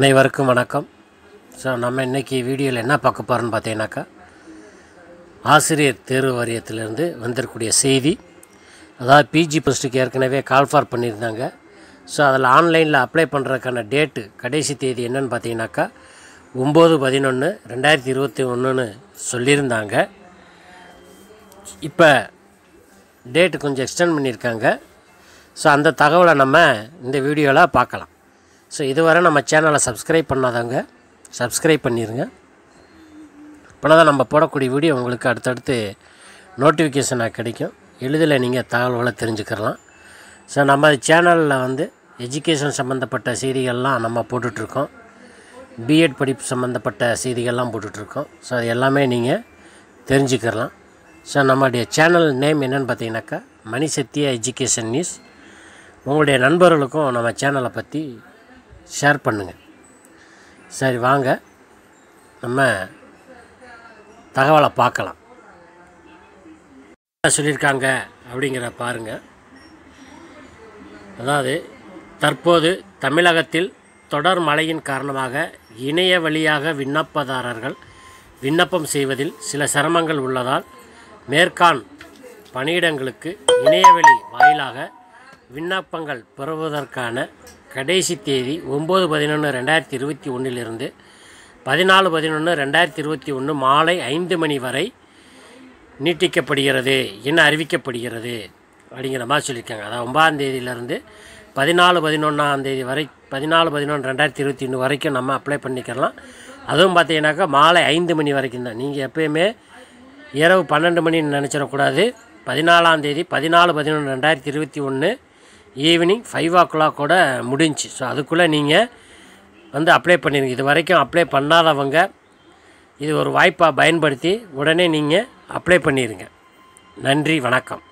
அனைவருக்கும் வணக்கம். ஸோ நம்ம இன்றைக்கி வீடியோவில் என்ன பார்க்க போகிறோன்னு பார்த்தீங்கன்னாக்கா ஆசிரியர் தேர்வு வாரியத்திலிருந்து வந்திருக்கக்கூடிய செய்தி. அதாவது பிஜி போஸ்ட்டுக்கு ஏற்கனவே கால் ஃபார் பண்ணியிருந்தாங்க. ஸோ அதில் ஆன்லைனில் அப்ளை பண்ணுறதுக்கான டேட்டு கடைசி தேதி என்னன்னு பார்த்தீங்கன்னாக்கா ஒம்பது பதினொன்று ரெண்டாயிரத்தி இருபத்தி ஒன்றுன்னு சொல்லியிருந்தாங்க. இப்போ டேட்டு கொஞ்சம் எக்ஸ்டெண்ட் பண்ணியிருக்காங்க. ஸோ அந்த தகவலை நம்ம இந்த வீடியோவில் பார்க்கலாம். ஸோ இதுவரை நம்ம சேனலை சப்ஸ்கிரைப் பண்ணாதவங்க சப்ஸ்கிரைப் பண்ணிடுங்க அப்போனா தான் நம்ம போடக்கூடிய வீடியோ உங்களுக்கு அடுத்தடுத்து நோட்டிஃபிகேஷனாக கிடைக்கும். எளிதில் நீங்கள் தகவல்களை தெரிஞ்சுக்கிறலாம் ஸோ நம்ம சேனலில் வந்து எஜுகேஷன் சம்மந்தப்பட்ட செய்திகள்லாம் நம்ம போட்டுட்ருக்கோம். பிஎட் படிப்பு சம்மந்தப்பட்ட செய்திகள்லாம் போட்டுட்ருக்கோம். ஸோ அது எல்லாமே நீங்கள் தெரிஞ்சுக்கிறலாம் ஸோ நம்மளுடைய சேனல் நேம் என்னென்னு பார்த்தீங்கன்னாக்கா மணி எஜுகேஷன் நியூஸ் உங்களுடைய நண்பர்களுக்கும் நம்ம சேனலை பற்றி ஷேர் பண்ணுங்கள் சரி வாங்க. நம்ம தகவலை பார்க்கலாம். என்ன சொல்லியிருக்காங்க அப்படிங்கிற பாருங்கள் அதாவது தற்போது தமிழகத்தில் தொடர் மழையின் காரணமாக இணைய வழியாக விண்ணப்பதாரர்கள் விண்ணப்பம் செய்வதில் சில சிரமங்கள் உள்ளதால் மேற்கான் பணியிடங்களுக்கு இணையவழி வாயிலாக விண்ணப்பங்கள் பெறுவதற்கான கடைசி தேதி ஒம்பது பதினொன்று ரெண்டாயிரத்தி இருபத்தி ஒன்றிலிருந்து பதினாலு பதினொன்று ரெண்டாயிரத்தி இருபத்தி ஒன்று மாலை ஐந்து மணி வரை நீட்டிக்கப்படுகிறது என அறிவிக்கப்படுகிறது அப்படிங்கிற மாதிரி சொல்லியிருக்காங்க. அதாவது ஒன்பதாம் தேதியிலேருந்து பதினாலு பதினொன்றாம் தேதி வரை பதினாலு பதினொன்று ரெண்டாயிரத்தி இருபத்தி ஒன்று வரைக்கும் நம்ம அப்ளை பண்ணிக்கலாம் அதுவும் பார்த்தீங்கன்னாக்கா மாலை ஐந்து மணி வரைக்கும் தான். நீங்கள் எப்பயுமே இரவு பன்னெண்டு மணின்னு நினச்சிடக்கூடாது. பதினாலாம் தேதி பதினாலு பதினொன்று ரெண்டாயிரத்தி இருபத்தி ஒன்று ஈவினிங் ஃபைவ் ஓ கிளாக்கோட முடிஞ்சு ஸோ அதுக்குள்ளே நீங்கள் வந்து அப்ளை பண்ணிடுங்க இது வரைக்கும் அப்ளை பண்ணாதவங்க இது ஒரு வாய்ப்பாக பயன்படுத்தி உடனே நீங்கள் அப்ளை பண்ணிடுங்க நன்றி வணக்கம்.